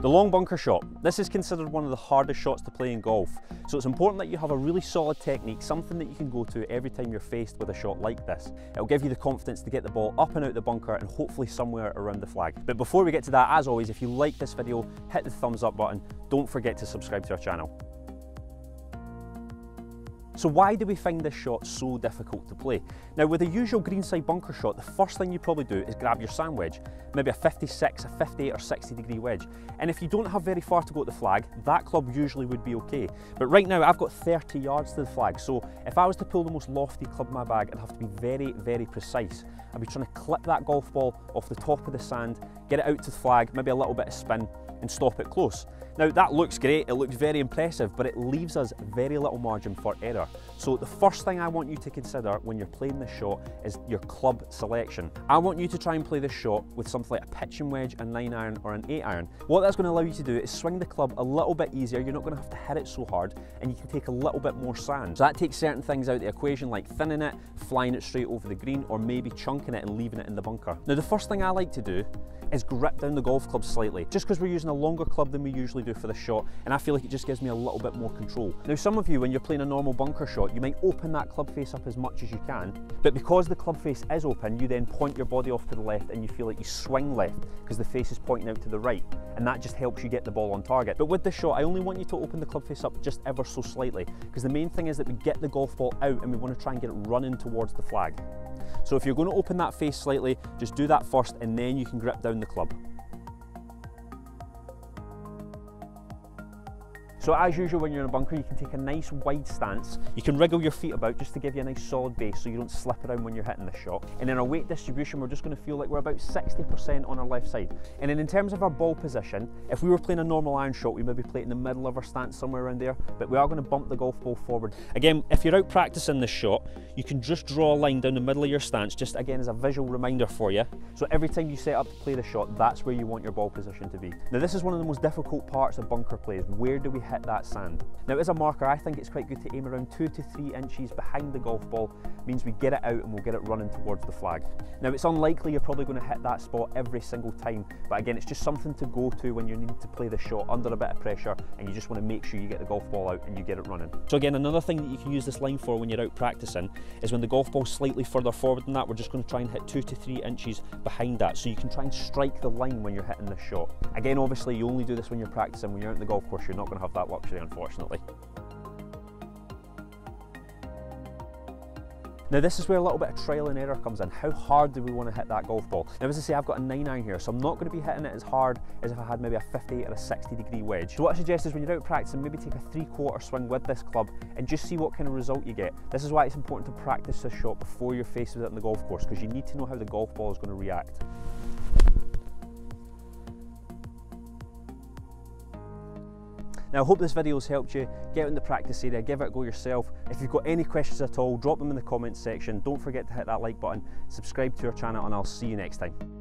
The long bunker shot. This is considered one of the hardest shots to play in golf, so it's important that you have a really solid technique, something that you can go to every time you're faced with a shot like this. It'll give you the confidence to get the ball up and out the bunker and hopefully somewhere around the flag. But before we get to that, as always, if you like this video, hit the thumbs up button. Don't forget to subscribe to our channel. So why do we find this shot so difficult to play? Now with the usual greenside bunker shot, the first thing you probably do is grab your sand wedge, maybe a 56, a 58 or 60 degree wedge. And if you don't have very far to go at the flag, that club usually would be okay. But right now I've got 30 yards to the flag, so if I was to pull the most lofty club in my bag, I'd have to be very, very precise. I'd be trying to clip that golf ball off the top of the sand, get it out to the flag, maybe a little bit of spin, and stop it close. Now that looks great, it looks very impressive, but it leaves us very little margin for error. So the first thing I want you to consider when you're playing this shot is your club selection. I want you to try and play this shot with something like a pitching wedge, a 9 iron or an 8 iron. What that's going to allow you to do is swing the club a little bit easier, you're not going to have to hit it so hard, and you can take a little bit more sand. So that takes certain things out of the equation like thinning it, flying it straight over the green, or maybe chunking it and leaving it in the bunker. Now the first thing I like to do is grip down the golf club slightly, just because we're using a longer club than we usually do for the shot, and I feel like it just gives me a little bit more control. Now some of you, when you're playing a normal bunker shot, you might open that club face up as much as you can, but because the club face is open, you then point your body off to the left and you feel like you swing left because the face is pointing out to the right, and that just helps you get the ball on target. But with this shot, I only want you to open the club face up just ever so slightly, because the main thing is that we get the golf ball out and we want to try and get it running towards the flag. So if you're going to open that face slightly, just do that first and then you can grip down the club. So as usual when you're in a bunker, you can take a nice wide stance. You can wriggle your feet about just to give you a nice solid base so you don't slip around when you're hitting the shot. And in our weight distribution, we're just gonna feel like we're about 60% on our left side. And then in terms of our ball position, if we were playing a normal iron shot, we maybe play it in the middle of our stance somewhere around there, but we are gonna bump the golf ball forward. Again, if you're out practicing this shot, you can just draw a line down the middle of your stance, just again as a visual reminder for you. So every time you set up to play the shot, that's where you want your ball position to be. Now this is one of the most difficult parts of bunker plays. Where do we hit hit that sand. Now as a marker, I think it's quite good to aim around two to three inches behind the golf ball, means we get it out and we'll get it running towards the flag. Now it's unlikely you're probably going to hit that spot every single time, but again, it's just something to go to when you need to play the shot under a bit of pressure and you just want to make sure you get the golf ball out and you get it running. So again, another thing that you can use this line for when you're out practicing is when the golf ball's slightly further forward than that, we're just going to try and hit two to three inches behind that. So you can try and strike the line when you're hitting this shot. Again, obviously you only do this when you're practicing. When you're out in the golf course, you're not going to have that luxury, unfortunately. Now this is where a little bit of trial and error comes in. How hard do we want to hit that golf ball? Now as I say, I've got a 9 iron here, so I'm not going to be hitting it as hard as if I had maybe a 50 or a 60 degree wedge. So what I suggest is when you're out practicing, maybe take a 3 quarter swing with this club and just see what kind of result you get. This is why it's important to practice this shot before you're faced with it on the golf course, because you need to know how the golf ball is going to react. Now I hope this video has helped you. Get in the practice area, give it a go yourself. If you've got any questions at all, drop them in the comments section. Don't forget to hit that like button, subscribe to our channel and I'll see you next time.